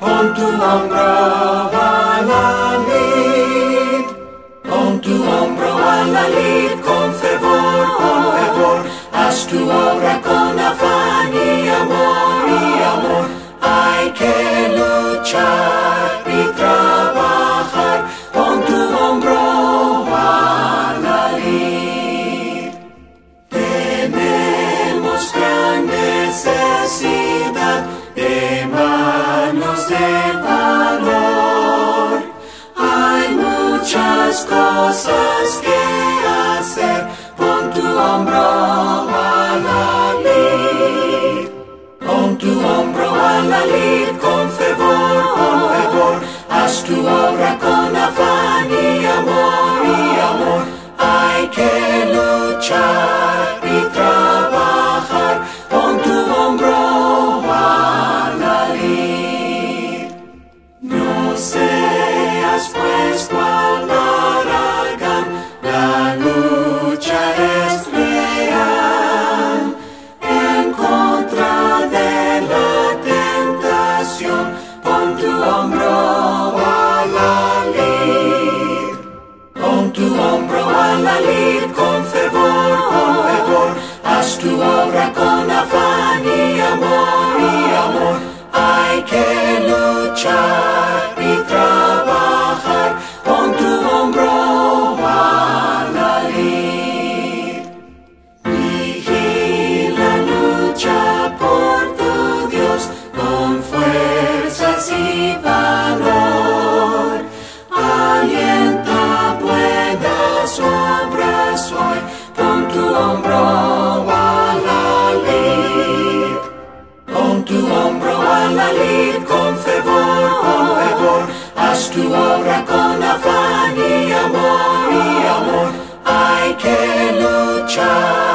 pon tu hombro a la lid, pon tu hombro a la lid con fervor, con fervor, haz tu obra con afán y amor y amor, hay que luchar cosas que hacer. Pon tu hombro a la lid. Pon tu hombro a la lid tu hombro a la tu hombro a la con fervor, con. Haz tu obra con afán y amor y amor. Hay que y amor. Hay que luchar